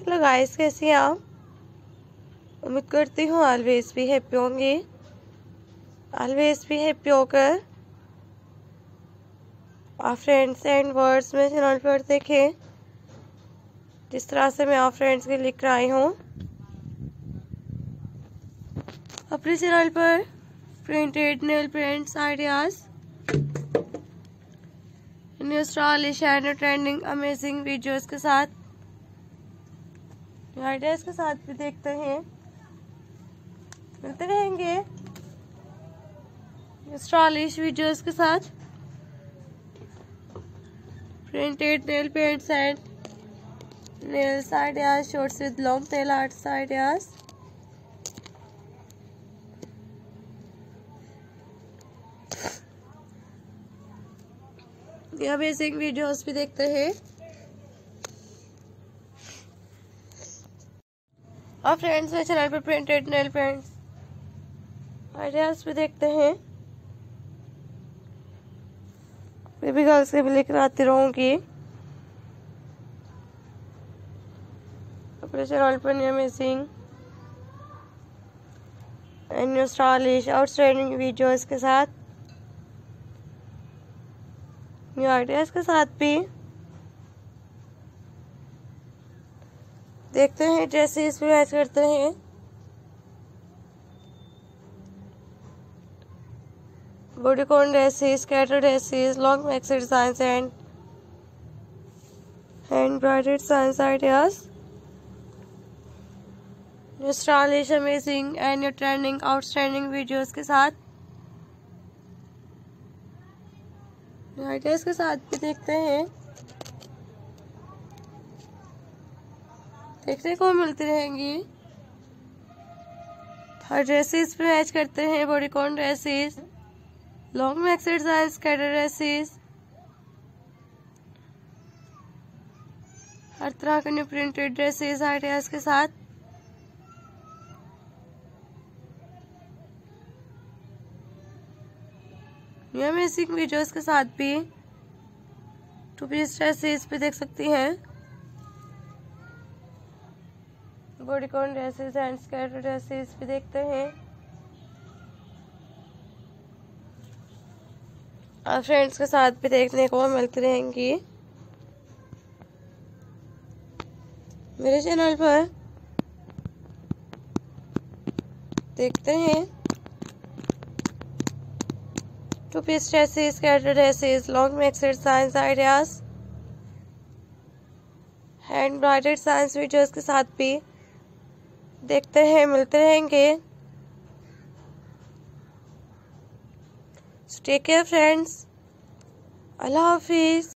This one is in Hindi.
हेलो गाइस कैसी हैं आप? उम्मीद करती हूँ ऑलवेज भी हैप्पी होंगे। ऑलवेज भी हैप्पी होकर आप फ्रेंड्स एंड वर्ड्स में चैनल पर देखें। जिस तरह से मैं आप फ्रेंड्स के लिख आई हूँ। अपने चैनल पर printed nail prints ideas new and trending amazing videos के साथ। आइडियाज़ के साथ भी देखते हैं। मिलते रहेंगे। स्टाइलिश वीडियोस के साथ। Printed nail paints and nails ideas shorts with long tail arts ideas या बेसिक वीडियोस भी देखते हैं। और फ्रेंड्स मेरे चैनल पर प्रिंटेड नेल पेंट्स आइडियाज़ भी देखते हैं। बेबी गर्ल्स के भी लेकर आती रहूँगी। अपने चैनल पर new amazing and new stylish outstanding videos के साथ। न्यू आइडियाज़ के साथ भी। देखते हैं ड्रेसेस भी मैच करते हैं। Bodycon dresses cater dresses long maxi design and hand braided science ideas new stylish amazing and new trending outstanding videos के साथ। आइडियाज़ के साथ भी देखते हैं। देखने को मिलती रहेंगी। हर ड्रेसेस पे मैच करते हैं bodycon dresses long design cater dresses हर तरह के न्यू प्रिंटेड ड्रेसेस आइडियाज़ के साथ। न्यू अमेजिंग वीडियोस के साथ भी। टू पीस ड्रेसेस भी देख सकती हैं। Bodycon dresses and skirt dresses भी देखते हैं। और फ्रेंड्स के साथ भी देखने को मिलती रहेंगी। मेरे चैनल पर देखते हैं। Two piece dresses cater dresses long mixed science ideas hand braided science videos के साथ भी देखते हैं मिलते रहेंगे। टेक केयर फ्रेंड्स अल्लाह हाफिज़